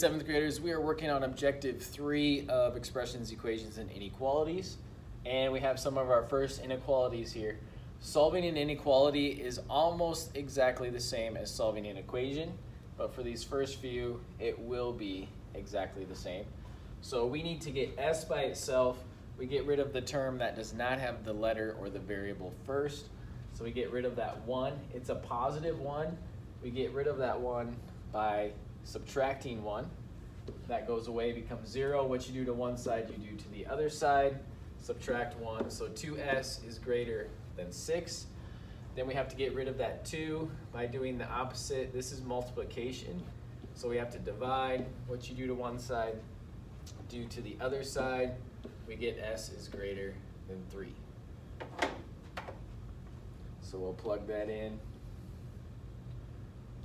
seventh graders, we are working on objective three of expressions, equations, and inequalities. And we have some of our first inequalities here. Solving an inequality is almost exactly the same as solving an equation, but for these first few, it will be exactly the same. So we need to get s by itself. We get rid of the term that does not have the letter or the variable first. So we get rid of that one. It's a positive one. We get rid of that one by subtracting one. That goes away, becomes zero. What you do to one side, you do to the other side. Subtract one, so 2s is greater than six. Then we have to get rid of that two by doing the opposite. This is multiplication. So we have to divide what you do to one side, do to the other side. We get s is greater than three. So we'll plug that in.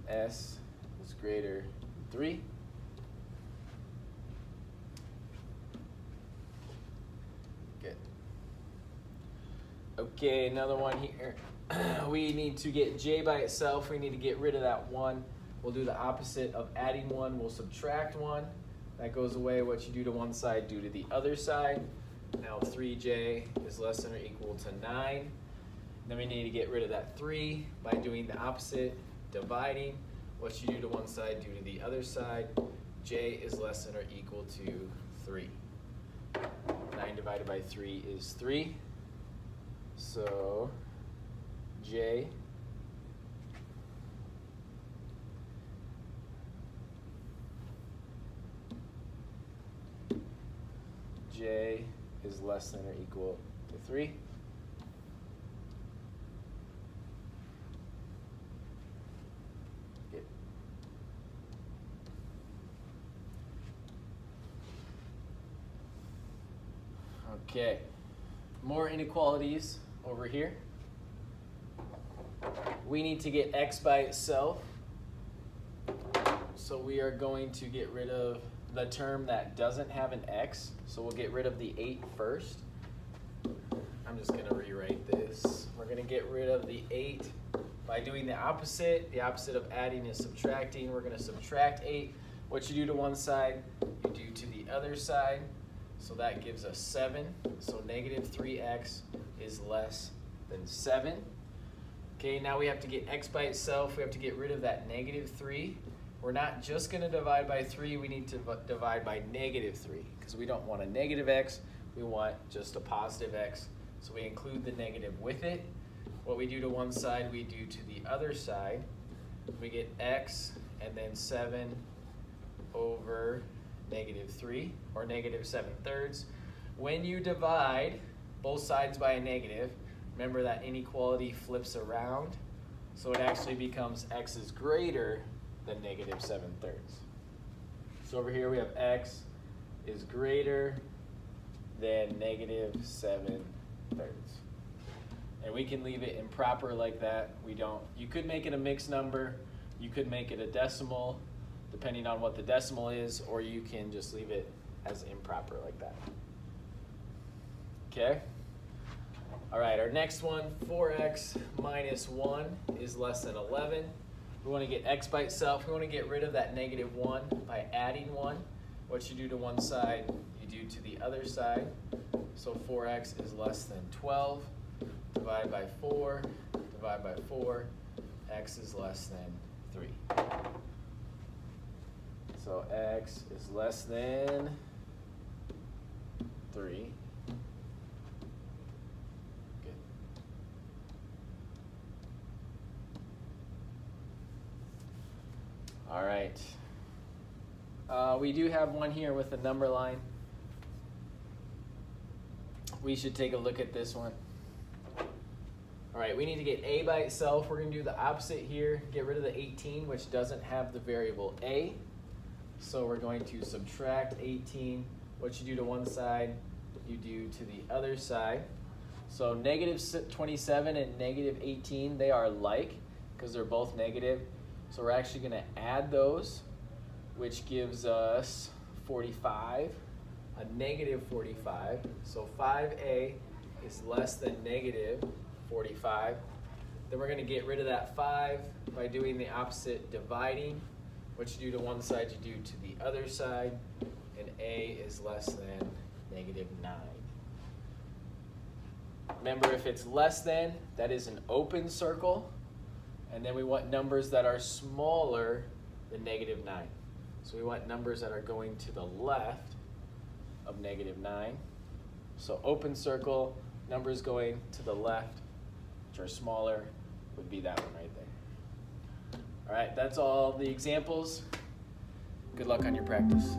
s is greater than 3. Good. Okay, another one here. we need to get j by itself. We need to get rid of that 1. We'll do the opposite of adding 1. We'll subtract 1. That goes away. What you do to one side, do to the other side. Now 3j is less than or equal to 9. Then we need to get rid of that 3 by doing the opposite, dividing. What you do to one side, do to the other side. j is less than or equal to 3. 9 divided by 3 is 3. So j. J is less than or equal to 3. Okay, more inequalities over here. We need to get x by itself. So we are going to get rid of the term that doesn't have an x. So we'll get rid of the 8 first. I'm just going to rewrite this. We're going to get rid of the 8 by doing the opposite. The opposite of adding is subtracting. We're going to subtract 8. What you do to one side, you do to the other side. So that gives us 7. So negative 3x is less than 7. Okay, now we have to get x by itself. We have to get rid of that negative 3. We're not just going to divide by 3. We need to divide by negative 3 because we don't want a negative x. We want just a positive x. So we include the negative with it. What we do to one side, we do to the other side. We get x and then 7 over negative 3, or negative 7 thirds. When you divide both sides by a negative, remember that inequality flips around, so it actually becomes x is greater than negative 7 thirds. So over here we have x is greater than negative 7 thirds. And we can leave it improper like that. We don't, you could make it a mixed number, you could make it a decimal, depending on what the decimal is, or you can just leave it as improper like that. Okay? All right, our next one, 4x minus 1 is less than 11. We want to get x by itself. We want to get rid of that negative 1 by adding 1. What you do to one side, you do to the other side. So 4x is less than 12. Divide by 4, divide by 4. x is less than 3. So x is less than 3. Good. All right. Uh, we do have one here with a number line. We should take a look at this one. All right, we need to get a by itself. We're going to do the opposite here. Get rid of the 18, which doesn't have the variable a. So we're going to subtract 18. What you do to one side, you do to the other side. So negative 27 and negative 18, they are like because they're both negative. So we're actually going to add those, which gives us 45, a negative 45. So 5a is less than negative 45. Then we're going to get rid of that 5 by doing the opposite, dividing. What you do to one side, you do to the other side, and a is less than negative 9. Remember, if it's less than, that is an open circle, and then we want numbers that are smaller than negative 9. So we want numbers that are going to the left of negative 9. So open circle, numbers going to the left, which are smaller, would be that one right there. All right, that's all the examples. Good luck on your practice.